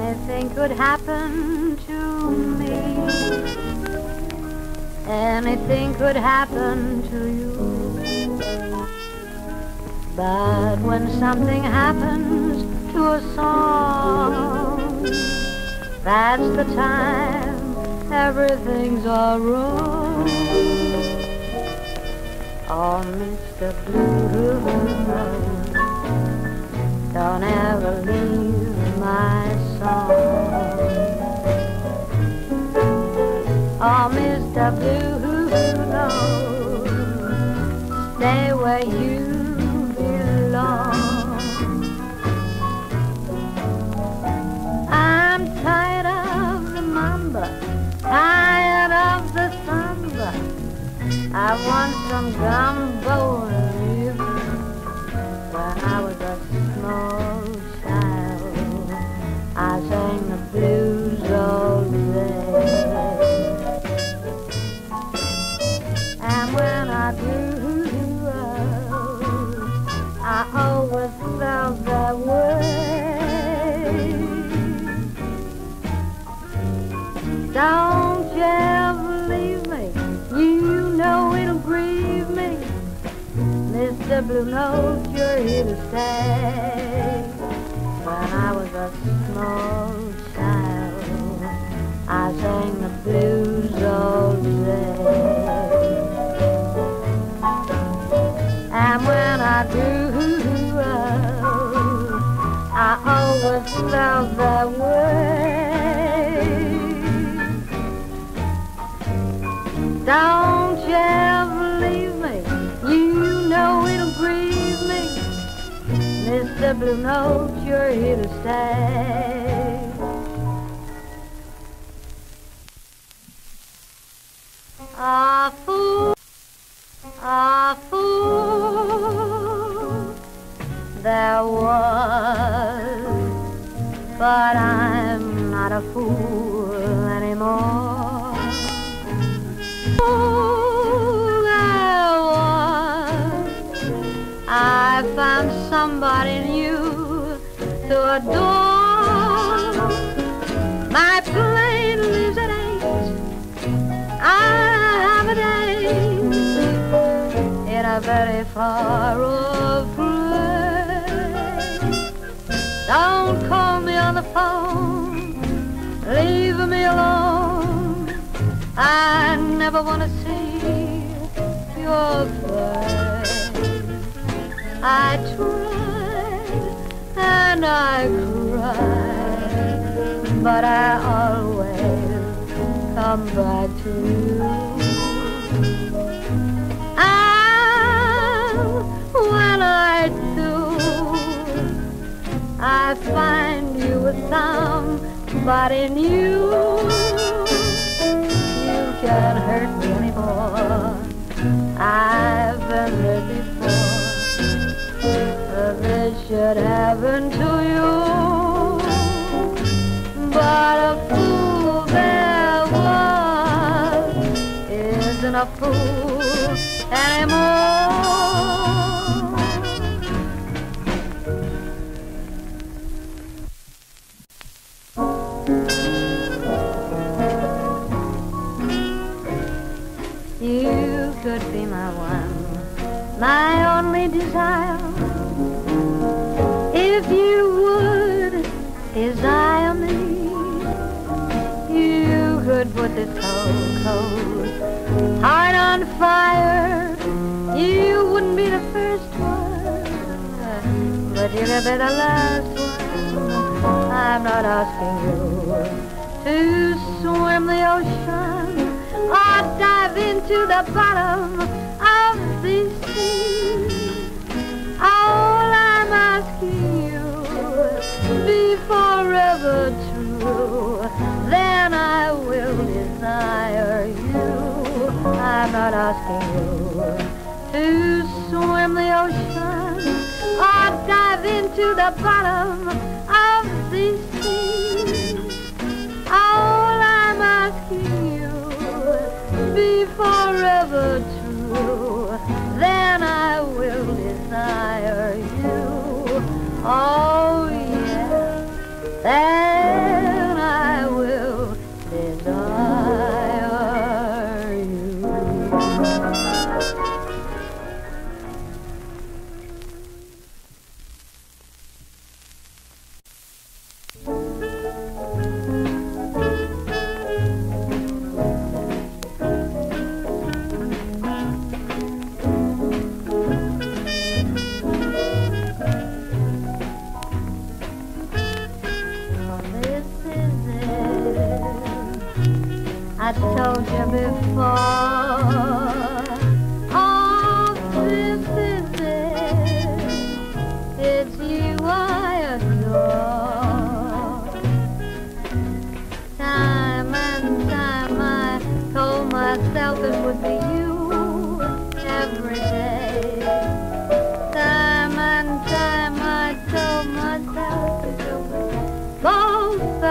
anything could happen to me. Anything could happen to you. But when something happens to a song, that's the time everything's all wrong. Oh, Mr. Blue, don't ever leave my song. Oh, Mr. Blue, stay where you belong. I'm tired of the mamba, tired of the samba. I want some gumbo Don't you ever leave me, you know it'll grieve me. Mr. Blue Note, you're here to stay. When I was a small Don't you ever leave me, you know it'll grieve me. Mr. Blue Note, you're here to stay. A fool, a fool, there was, but I'm not a fool adore. My plane leaves at eight. I have a date in a very far off place. Don't call me on the phone, leave me alone. I never want to see your face. I tried and I cry, but I always come back to you. And when I do, I find you with somebody new. You can't hurt me anymore. I've been before. Fool anymore. You could be my one, my only desire. If you would desire me, put this cold, cold heart on fire. You wouldn't be the first one, but you could be the last one. I'm not asking you to swim the ocean or dive into the bottom of the sea. Desire you. I'm not asking you to swim the ocean or dive into the bottom of the sea. All I'm asking you be forever true. Then I will desire you. Oh, yeah.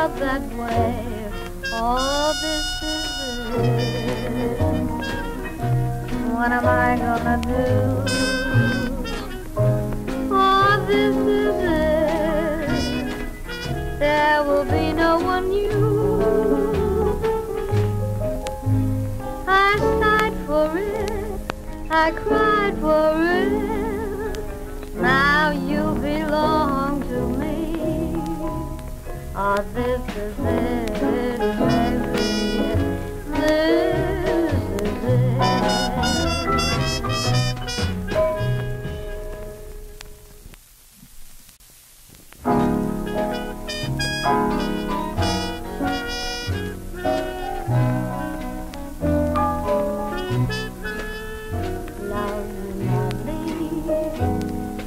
Felt that way. Oh, this is it. What am I gonna do? Oh, this is it. There will be no one new. I sighed for it. I cried for it. Love me madly,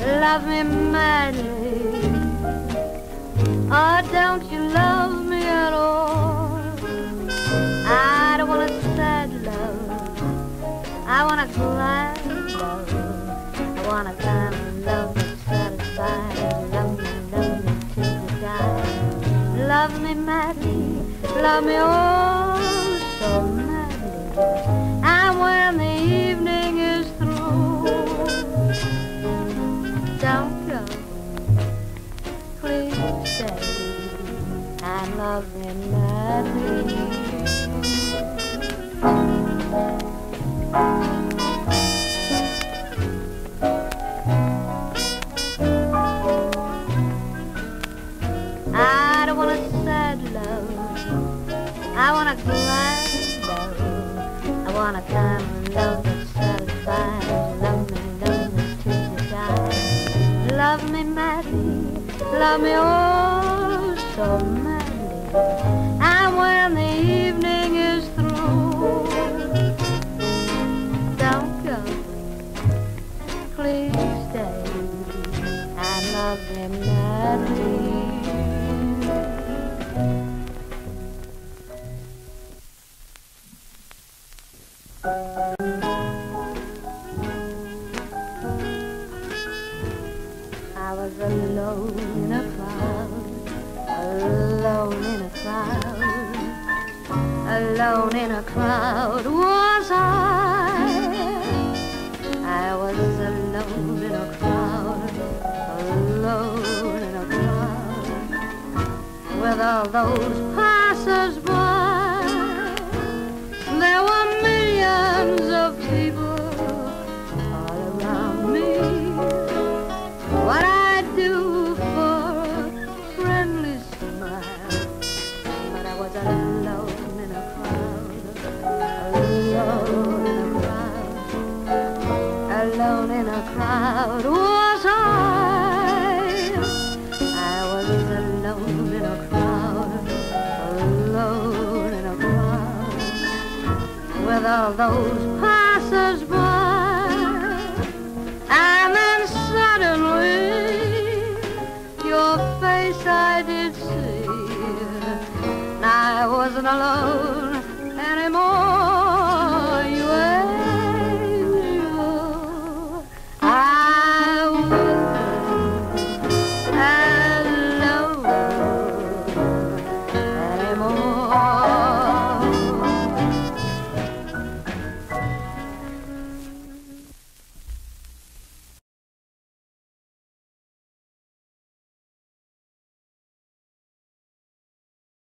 love me madly. Oh, don't you love me at all? I don't want a sad love. I want a glad love. I want a kind of love that satisfies. Love me, love me till you die. Love me madly, love me oh love. I don't want a sad love. I want a glad love. I want a kind of love that satisfies. Love me, love me till die. Love me love me oh so madly. And when the evening is through, don't. Please stay and love. I was alone in a crowd, alone in a crowd, alone in a crowd was I. I was alone in a crowd, alone in a crowd, with all those passers-by. Crowd was I. I was alone in a crowd, alone in a crowd, with all those passers-by. And then suddenly your face I did see. And I wasn't alone anymore.